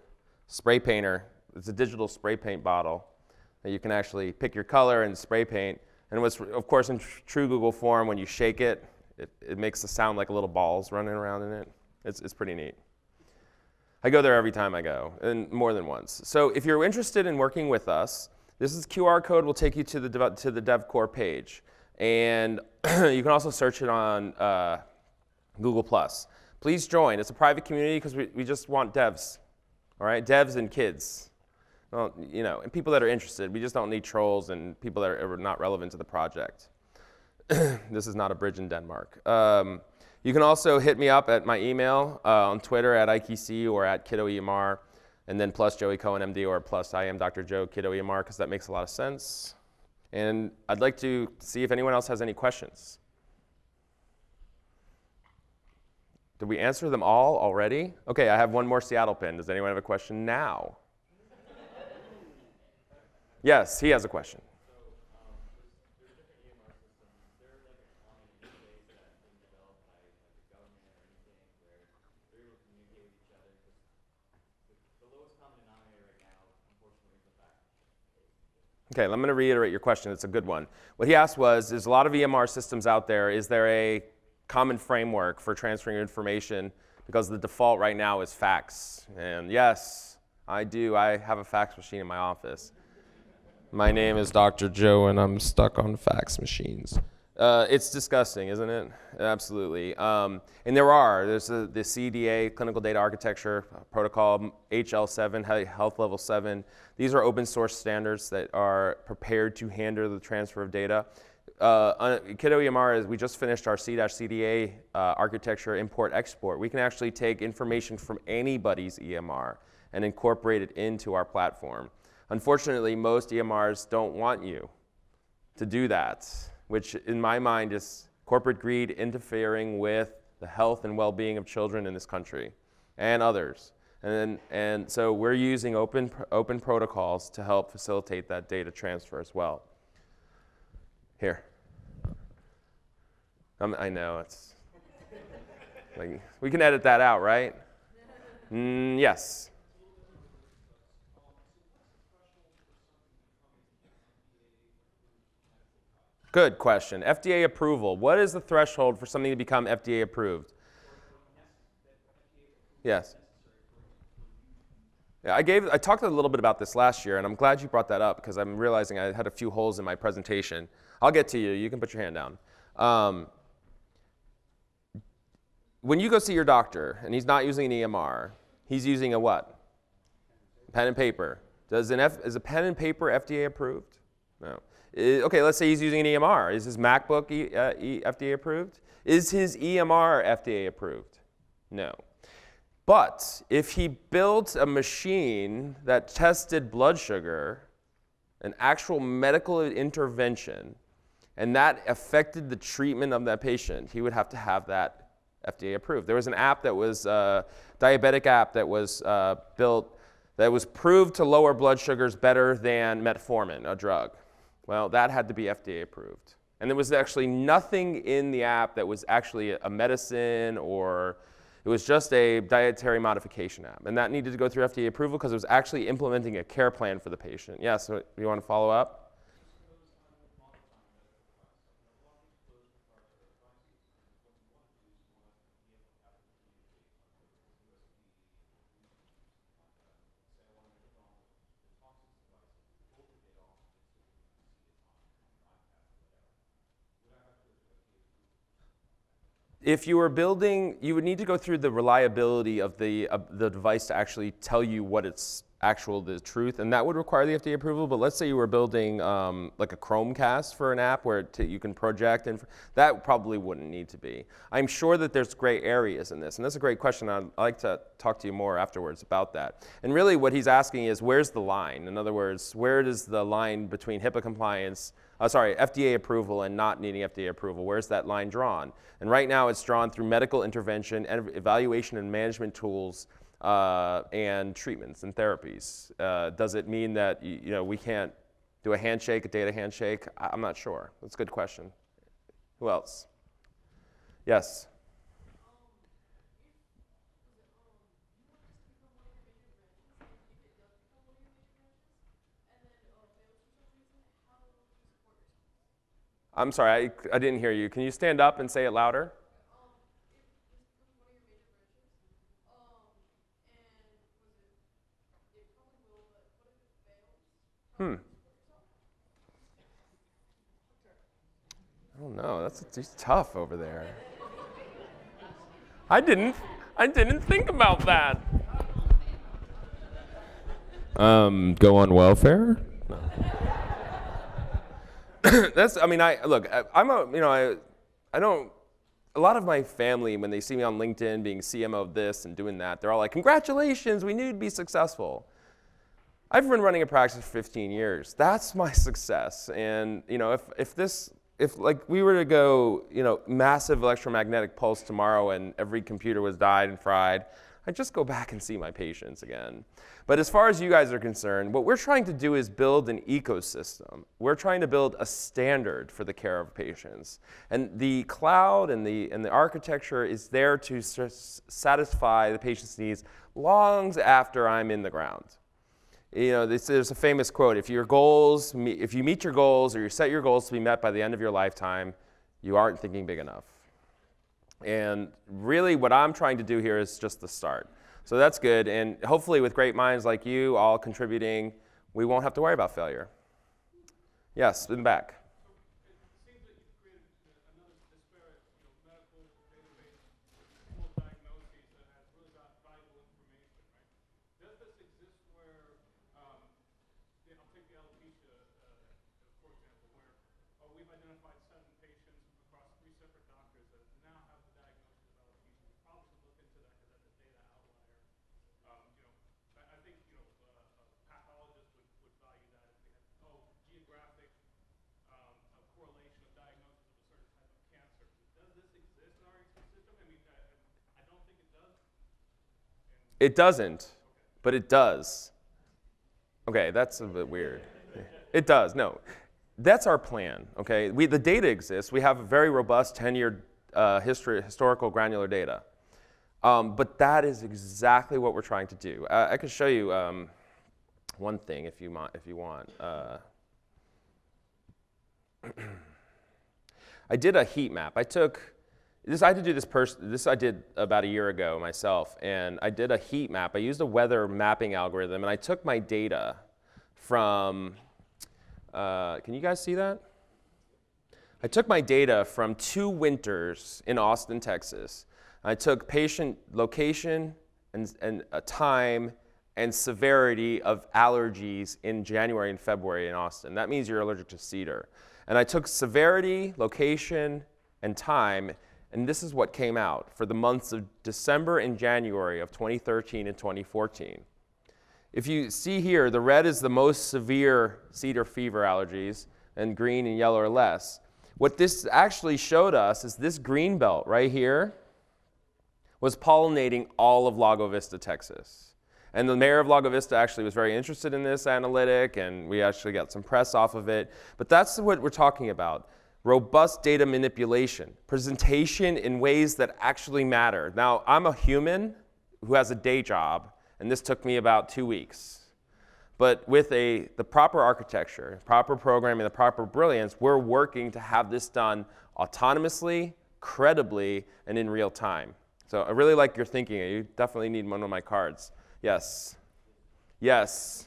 spray painter. It's a digital spray paint bottle that you can actually pick your color and spray paint. And what's, of course, in tr true Google form, when you shake it, it, it makes the sound like little balls running around in it. It's, it's pretty neat. I go there every time I go, and more than once. So if you're interested in working with us, this is QR code will take you to the, to the DevCore page. And you can also search it on uh, Google+. Please join. It's a private community because we, we just want devs, all right? Devs and kids. Well, you know, and people that are interested. We just don't need trolls and people that are not relevant to the project. this is not a bridge in Denmark. Um, you can also hit me up at my email uh, on Twitter at IKC or at Kiddo EMR, and then plus Joey Cohen MD or plus I am Dr. Joe Kiddo EMR because that makes a lot of sense. And I'd like to see if anyone else has any questions. Did we answer them all already? Okay, I have one more Seattle pin. Does anyone have a question now? yes, he has a question. Okay, I'm going to reiterate your question. It's a good one. What he asked was, there's a lot of EMR systems out there. Is there a common framework for transferring information? Because the default right now is fax. And yes, I do. I have a fax machine in my office. My name is Dr. Joe, and I'm stuck on fax machines. Uh, it's disgusting, isn't it? Absolutely. Um, and there are. There's a, the CDA, Clinical Data Architecture Protocol, HL7, Health Level 7. These are open source standards that are prepared to handle the transfer of data. Uh, Kiddo EMR is, we just finished our C-CDA uh, architecture import-export. We can actually take information from anybody's EMR and incorporate it into our platform. Unfortunately, most EMRs don't want you to do that which in my mind is corporate greed interfering with the health and well-being of children in this country and others. And, and so we're using open, open protocols to help facilitate that data transfer as well. Here. Um, I know, it's like, we can edit that out, right? Mm, yes. Good question. FDA approval. What is the threshold for something to become FDA approved? Yes. Yeah, I gave I talked a little bit about this last year, and I'm glad you brought that up because I'm realizing I had a few holes in my presentation. I'll get to you. You can put your hand down. Um, when you go see your doctor and he's not using an EMR, he's using a what? Pen and paper. Does an F, is a pen and paper FDA approved? No. Okay, let's say he's using an EMR. Is his MacBook e, uh, e, FDA approved? Is his EMR FDA approved? No. But if he built a machine that tested blood sugar, an actual medical intervention, and that affected the treatment of that patient, he would have to have that FDA approved. There was an app that was a uh, diabetic app that was uh, built that was proved to lower blood sugars better than metformin, a drug. Well, that had to be FDA approved. And there was actually nothing in the app that was actually a medicine or it was just a dietary modification app. And that needed to go through FDA approval because it was actually implementing a care plan for the patient. Yeah, so you want to follow up? If you were building, you would need to go through the reliability of the, uh, the device to actually tell you what its actual the truth, and that would require the FDA approval. But let's say you were building um, like a Chromecast for an app where you can project, and that probably wouldn't need to be. I'm sure that there's gray areas in this, and that's a great question. I'd like to talk to you more afterwards about that. And really, what he's asking is, where's the line? In other words, where does the line between HIPAA compliance uh, sorry, FDA approval and not needing FDA approval. Where's that line drawn? And right now it's drawn through medical intervention, and evaluation and management tools, uh, and treatments and therapies. Uh, does it mean that you know we can't do a handshake, a data handshake? I'm not sure. That's a good question. Who else? Yes. I'm sorry, I, I didn't hear you. Can you stand up and say it louder? Hmm. I don't know. That's it's tough over there. I didn't. I didn't think about that. Um, go on welfare? No. that's, I mean, I, look, I, I'm a, you know, I, I don't, a lot of my family, when they see me on LinkedIn being CMO of this and doing that, they're all like, congratulations, we knew you'd be successful. I've been running a practice for 15 years. That's my success. And, you know, if, if this, if like we were to go, you know, massive electromagnetic pulse tomorrow and every computer was died and fried, I just go back and see my patients again. But as far as you guys are concerned, what we're trying to do is build an ecosystem. We're trying to build a standard for the care of patients. And the cloud and the, and the architecture is there to satisfy the patient's needs long after I'm in the ground. you know, this, there's a famous quote: if your goals, if you meet your goals or you set your goals to be met by the end of your lifetime, you aren't thinking big enough. And really, what I'm trying to do here is just the start. So that's good. And hopefully, with great minds like you all contributing, we won't have to worry about failure. Yes, in back. It doesn't, but it does. Okay, that's a bit weird. It does, no. That's our plan, okay? We, the data exists. We have a very robust 10 year uh, history, historical granular data. Um, but that is exactly what we're trying to do. Uh, I could show you um, one thing if you, if you want. Uh, I did a heat map. I took this, I had to do this, pers- this I did about a year ago myself, and I did a heat map. I used a weather mapping algorithm, and I took my data from, uh, can you guys see that? I took my data from two winters in Austin, Texas. I took patient location and, and uh, time and severity of allergies in January and February in Austin. That means you're allergic to cedar. And I took severity, location, and time, and this is what came out for the months of December and January of 2013 and 2014. If you see here, the red is the most severe cedar fever allergies, and green and yellow are less. What this actually showed us is this green belt right here was pollinating all of Lago Vista, Texas. And the mayor of Lago Vista actually was very interested in this analytic, and we actually got some press off of it. But that's what we're talking about robust data manipulation, presentation in ways that actually matter. Now, I'm a human who has a day job, and this took me about two weeks. But with a, the proper architecture, proper programming, the proper brilliance, we're working to have this done autonomously, credibly, and in real time. So I really like your thinking. You definitely need one of my cards. Yes. Yes.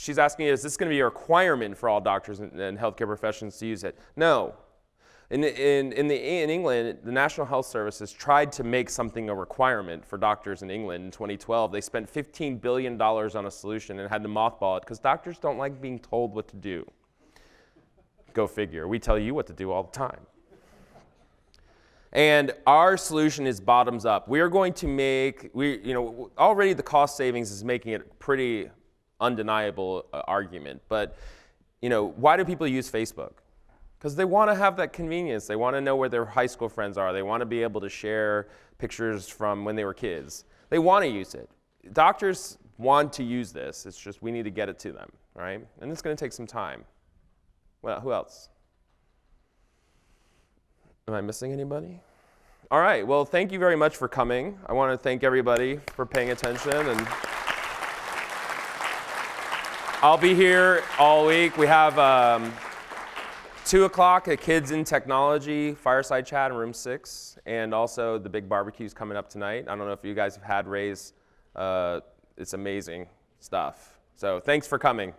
She's asking, is this going to be a requirement for all doctors and, and healthcare professionals to use it? No. In, in, in, the, in England, the National Health Services tried to make something a requirement for doctors in England in 2012. They spent $15 billion on a solution and had to mothball it because doctors don't like being told what to do. Go figure. We tell you what to do all the time. And our solution is bottoms up. We are going to make, we, you know, already the cost savings is making it pretty undeniable uh, argument. But you know, why do people use Facebook? Because they want to have that convenience. They want to know where their high school friends are. They want to be able to share pictures from when they were kids. They want to use it. Doctors want to use this. It's just we need to get it to them, right? And it's going to take some time. Well, who else? Am I missing anybody? All right. Well, thank you very much for coming. I want to thank everybody for paying attention and. I'll be here all week. We have um, 2 o'clock a Kids in Technology fireside chat in room 6, and also the big barbecue's coming up tonight. I don't know if you guys have had Ray's. Uh, it's amazing stuff. So thanks for coming.